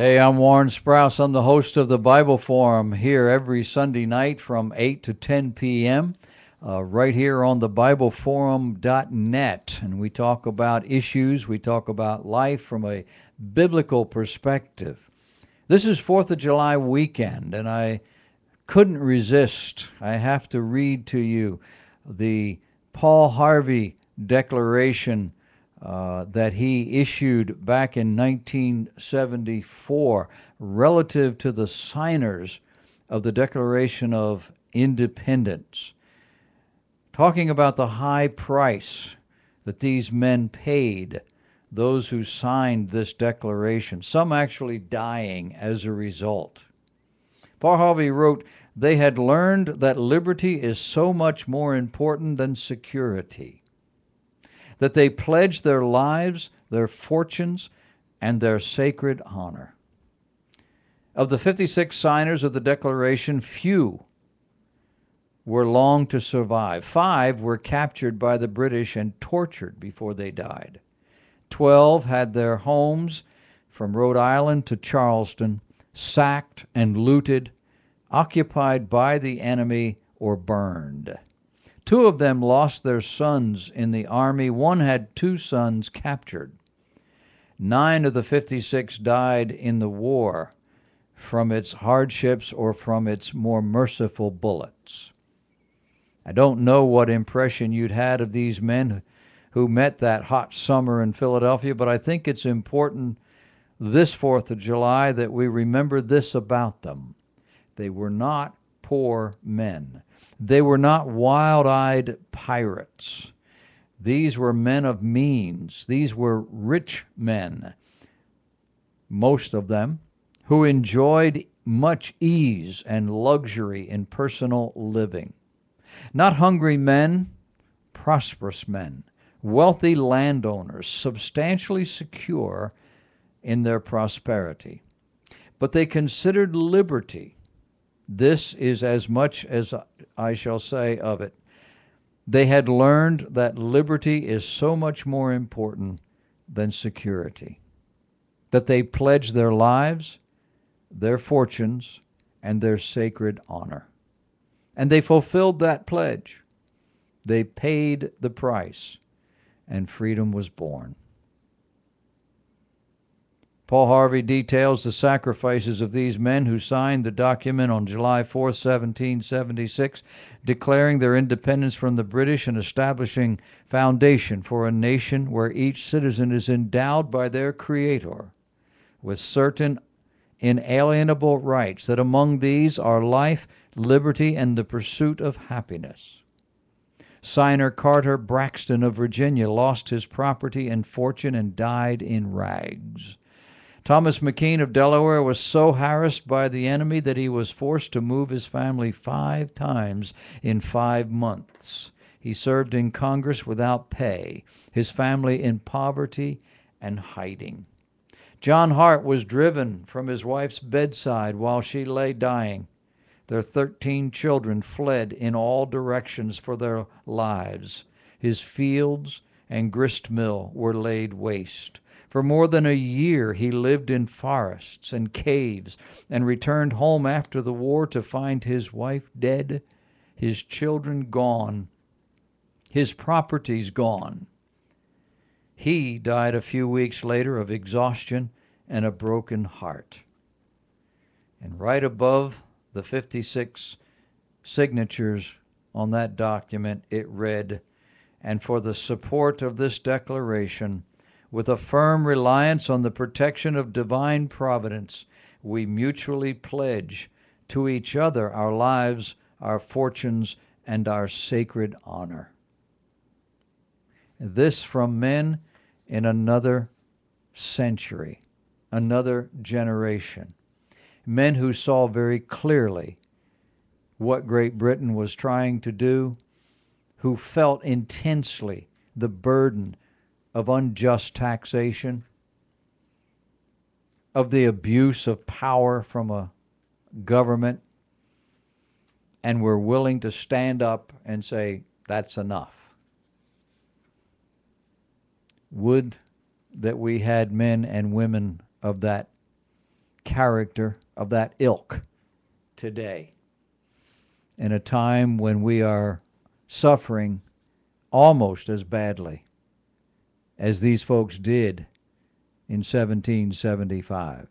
Hey, I'm Warren Sprouse. I'm the host of the Bible Forum here every Sunday night from 8 to 10 p.m. Uh, right here on the BibleForum.net. And we talk about issues, we talk about life from a biblical perspective. This is 4th of July weekend, and I couldn't resist. I have to read to you the Paul Harvey Declaration uh, that he issued back in 1974 relative to the signers of the Declaration of Independence, talking about the high price that these men paid, those who signed this declaration, some actually dying as a result. Paul wrote, They had learned that liberty is so much more important than security that they pledged their lives, their fortunes, and their sacred honor. Of the 56 signers of the Declaration, few were long to survive. Five were captured by the British and tortured before they died. Twelve had their homes from Rhode Island to Charleston sacked and looted, occupied by the enemy, or burned. Two of them lost their sons in the army. One had two sons captured. Nine of the 56 died in the war from its hardships or from its more merciful bullets. I don't know what impression you'd had of these men who met that hot summer in Philadelphia, but I think it's important this 4th of July that we remember this about them. They were not poor men. They were not wild eyed pirates. These were men of means. These were rich men, most of them, who enjoyed much ease and luxury in personal living. Not hungry men, prosperous men, wealthy landowners, substantially secure in their prosperity. But they considered liberty this is as much as I shall say of it. They had learned that liberty is so much more important than security, that they pledged their lives, their fortunes, and their sacred honor. And they fulfilled that pledge. They paid the price, and freedom was born. Paul Harvey details the sacrifices of these men who signed the document on July 4, 1776, declaring their independence from the British and establishing foundation for a nation where each citizen is endowed by their creator with certain inalienable rights that among these are life, liberty and the pursuit of happiness. Signer Carter Braxton of Virginia lost his property and fortune and died in rags. Thomas McKean of Delaware was so harassed by the enemy that he was forced to move his family five times in five months. He served in Congress without pay, his family in poverty and hiding. John Hart was driven from his wife's bedside while she lay dying. Their 13 children fled in all directions for their lives. His fields and grist mill were laid waste. For more than a year he lived in forests and caves and returned home after the war to find his wife dead, his children gone, his properties gone. He died a few weeks later of exhaustion and a broken heart. And right above the 56 signatures on that document, it read, And for the support of this declaration, with a firm reliance on the protection of divine providence, we mutually pledge to each other our lives, our fortunes, and our sacred honor. This from men in another century, another generation. Men who saw very clearly what Great Britain was trying to do, who felt intensely the burden of unjust taxation, of the abuse of power from a government, and we're willing to stand up and say, that's enough. Would that we had men and women of that character of that ilk today in a time when we are suffering almost as badly as these folks did in 1775.